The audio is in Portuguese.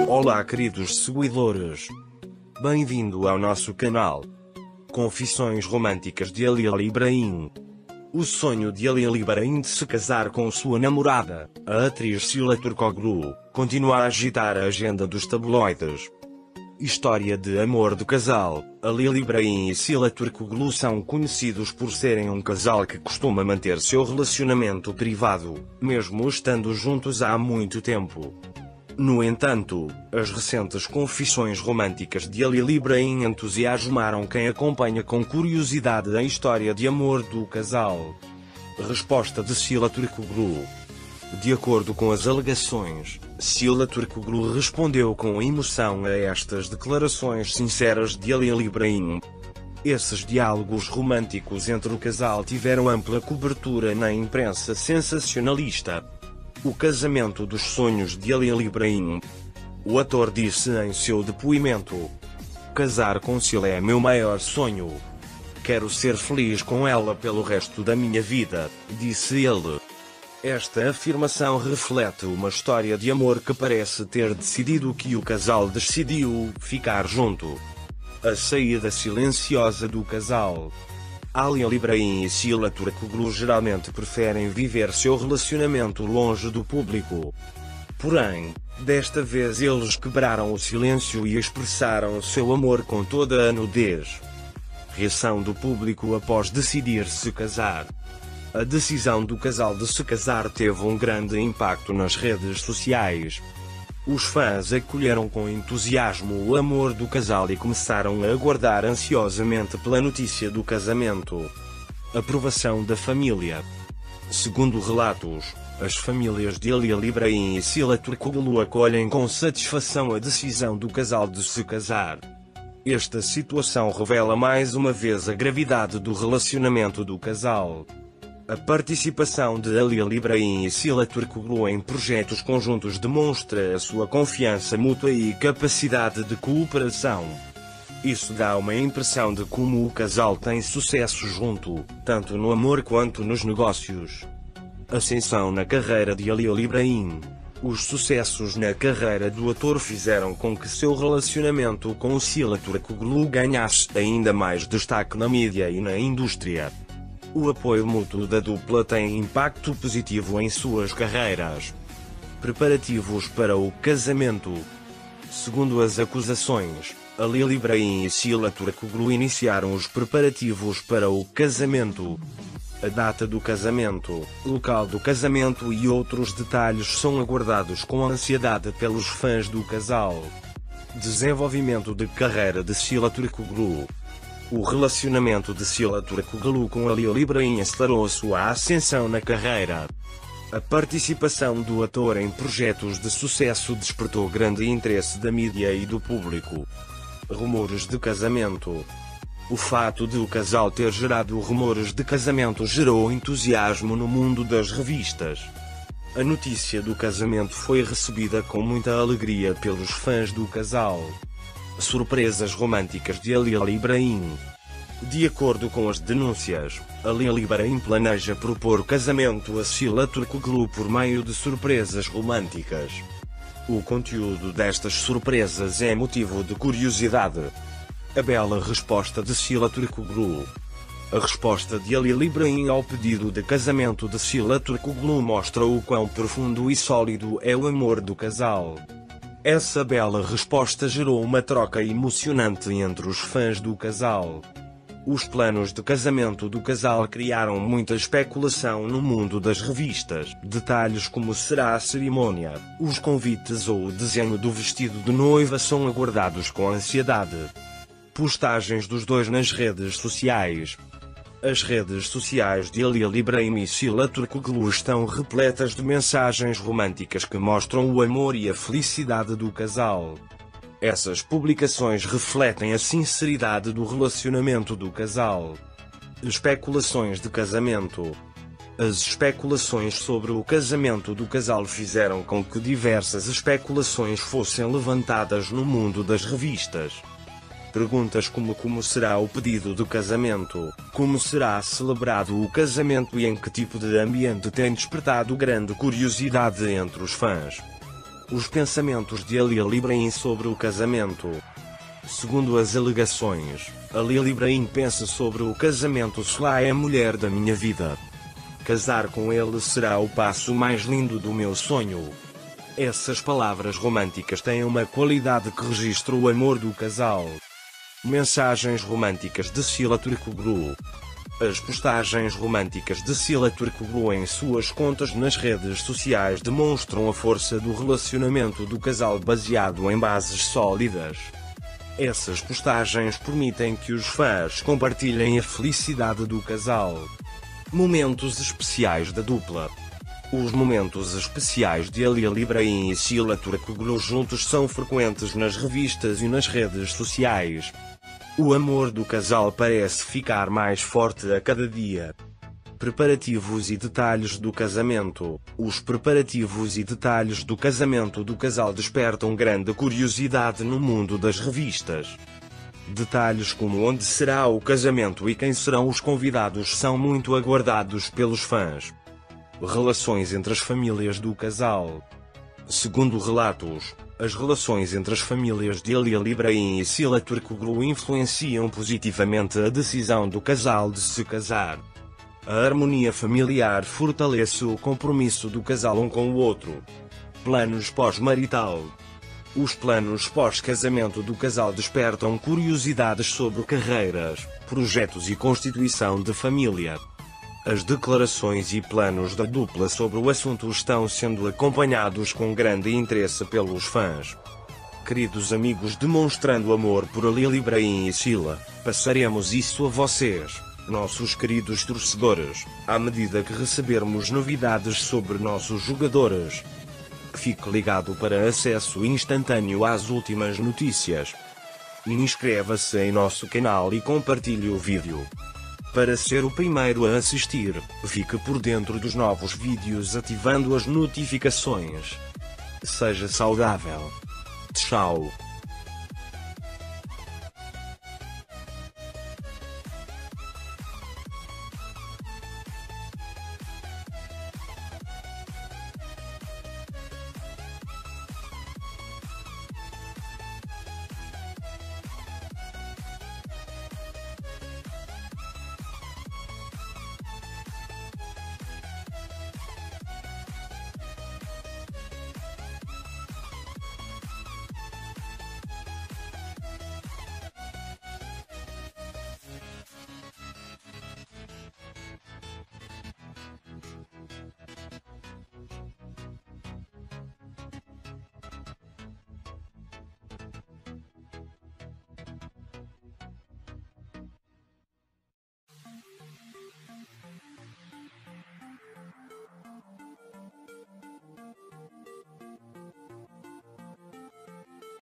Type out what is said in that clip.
Olá queridos seguidores. Bem-vindo ao nosso canal. Confissões Românticas de Alil Ibrahim. O sonho de Alil Ibrahim de se casar com sua namorada, a atriz Sila Turkoglu, continua a agitar a agenda dos tabloides. História de amor do casal, Alil Ibrahim e Sila Turkoglu são conhecidos por serem um casal que costuma manter seu relacionamento privado, mesmo estando juntos há muito tempo. No entanto, as recentes confissões românticas de Ali Ibrahim entusiasmaram quem acompanha com curiosidade a história de amor do casal. Resposta de Sila Turkoglu De acordo com as alegações, Sila Turkoglu respondeu com emoção a estas declarações sinceras de Ali Ibrahim. Esses diálogos românticos entre o casal tiveram ampla cobertura na imprensa sensacionalista. O casamento dos sonhos de Ali Ibrahim. O ator disse em seu depoimento: Casar com Sila é meu maior sonho. Quero ser feliz com ela pelo resto da minha vida, disse ele. Esta afirmação reflete uma história de amor que parece ter decidido que o casal decidiu ficar junto. A saída silenciosa do casal. Ali Ibrahim e Sila Turkoglu geralmente preferem viver seu relacionamento longe do público. Porém, desta vez eles quebraram o silêncio e expressaram seu amor com toda a nudez. Reação do público após decidir se casar. A decisão do casal de se casar teve um grande impacto nas redes sociais. Os fãs acolheram com entusiasmo o amor do casal e começaram a aguardar ansiosamente pela notícia do casamento. Aprovação da família. Segundo relatos, as famílias de Alil Ibrahim e Sila Turkoglu acolhem com satisfação a decisão do casal de se casar. Esta situação revela mais uma vez a gravidade do relacionamento do casal. A participação de Alil Ibrahim e Sila Turkoglu em projetos conjuntos demonstra a sua confiança mútua e capacidade de cooperação. Isso dá uma impressão de como o casal tem sucesso junto, tanto no amor quanto nos negócios. Ascensão na carreira de Alil Ibrahim. Os sucessos na carreira do ator fizeram com que seu relacionamento com Sila Turkoglu ganhasse ainda mais destaque na mídia e na indústria. O apoio mútuo da dupla tem impacto positivo em suas carreiras. Preparativos para o casamento. Segundo as acusações, Alil Ibrahim e Sila Turkoglu iniciaram os preparativos para o casamento. A data do casamento, local do casamento e outros detalhes são aguardados com ansiedade pelos fãs do casal. Desenvolvimento de carreira de Sila Turkoglu. O relacionamento de Sila Turkoglu com Alil Ibrahim acelerou sua ascensão na carreira. A participação do ator em projetos de sucesso despertou grande interesse da mídia e do público. Rumores de casamento. O fato de o casal ter gerado rumores de casamento gerou entusiasmo no mundo das revistas. A notícia do casamento foi recebida com muita alegria pelos fãs do casal. Surpresas românticas de Alil Ibrahim. De acordo com as denúncias, Alil Ibrahim planeja propor casamento a Sila Turkoglu por meio de surpresas românticas. O conteúdo destas surpresas é motivo de curiosidade. A bela resposta de Sila Turkoglu. A resposta de Alil Ibrahim ao pedido de casamento de Sila Turkoglu mostra o quão profundo e sólido é o amor do casal. Essa bela resposta gerou uma troca emocionante entre os fãs do casal. Os planos de casamento do casal criaram muita especulação no mundo das revistas. Detalhes como será a cerimônia, os convites ou o desenho do vestido de noiva são aguardados com ansiedade. Postagens dos dois nas redes sociais. As redes sociais de Alil Ibrahim e Sila Turkoglu estão repletas de mensagens românticas que mostram o amor e a felicidade do casal. Essas publicações refletem a sinceridade do relacionamento do casal. Especulações de casamento. As especulações sobre o casamento do casal fizeram com que diversas especulações fossem levantadas no mundo das revistas. Perguntas como como será o pedido de casamento, como será celebrado o casamento e em que tipo de ambiente têm despertado grande curiosidade entre os fãs. Os pensamentos de Alia Libraim sobre o casamento. Segundo as alegações, Alia Libraim pensa sobre o casamento Solá é a mulher da minha vida. Casar com ele será o passo mais lindo do meu sonho. Essas palavras românticas têm uma qualidade que registra o amor do casal. Mensagens românticas de Sila Turkoglu. As postagens românticas de Sila Turkoglu em suas contas nas redes sociais demonstram a força do relacionamento do casal baseado em bases sólidas. Essas postagens permitem que os fãs compartilhem a felicidade do casal. Momentos especiais da dupla. Os momentos especiais de Alia Libraim e Sila Turkoglu juntos são frequentes nas revistas e nas redes sociais. O amor do casal parece ficar mais forte a cada dia. Preparativos e detalhes do casamento. Os preparativos e detalhes do casamento do casal despertam grande curiosidade no mundo das revistas. Detalhes como onde será o casamento e quem serão os convidados são muito aguardados pelos fãs. Relações entre as famílias do casal. Segundo relatos, as relações entre as famílias de Elia Libraim e Sila Turkoglu influenciam positivamente a decisão do casal de se casar. A harmonia familiar fortalece o compromisso do casal um com o outro. Planos pós-marital. Os planos pós-casamento do casal despertam curiosidades sobre carreiras, projetos e constituição de família. As declarações e planos da dupla sobre o assunto estão sendo acompanhados com grande interesse pelos fãs. Queridos amigos, demonstrando amor por Ali Ibrahim e Sila, passaremos isso a vocês, nossos queridos torcedores, à medida que recebermos novidades sobre nossos jogadores. Fique ligado para acesso instantâneo às últimas notícias. Inscreva-se em nosso canal e compartilhe o vídeo. Para ser o primeiro a assistir, fique por dentro dos novos vídeos ativando as notificações. Seja saudável. Tchau.